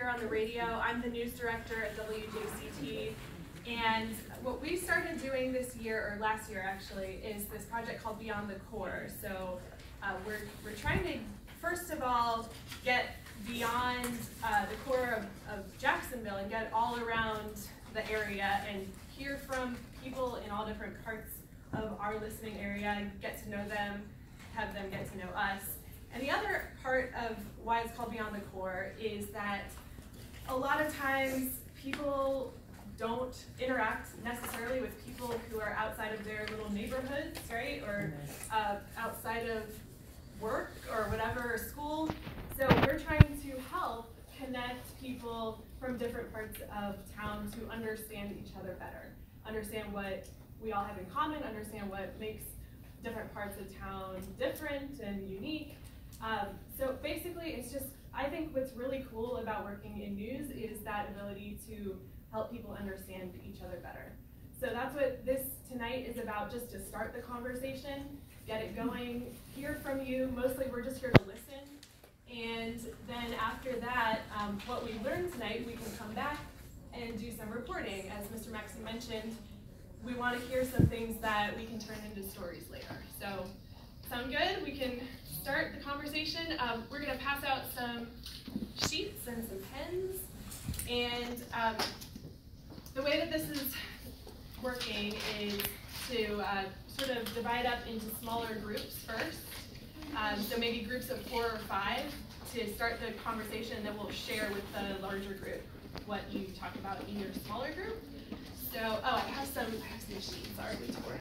here on the radio. I'm the news director at WJCT. And what we started doing this year, or last year actually, is this project called Beyond the Core. So uh, we're, we're trying to, first of all, get beyond uh, the core of, of Jacksonville and get all around the area and hear from people in all different parts of our listening area and get to know them, have them get to know us. And the other part of why it's called Beyond the Core is that a lot of times people don't interact necessarily with people who are outside of their little neighborhoods, right? Or uh, outside of work or whatever, or school. So we're trying to help connect people from different parts of town to understand each other better, understand what we all have in common, understand what makes different parts of town different and unique. Um, so basically, it's just, I think what's really cool about working in news is that ability to help people understand each other better. So that's what this tonight is about, just to start the conversation, get it going, hear from you. Mostly we're just here to listen. And then after that, um, what we learned tonight, we can come back and do some reporting. As Mr. Maxey mentioned, we want to hear some things that we can turn into stories later. So, sound good? We can start the conversation. Um, we're going to pass out some sheets and some pens. And um, the way that this is working is to uh, sort of divide up into smaller groups first. Um, so maybe groups of four or five to start the conversation, then we'll share with the larger group what you talked about in your smaller group. So, oh, I have some, I have some sheets already to work.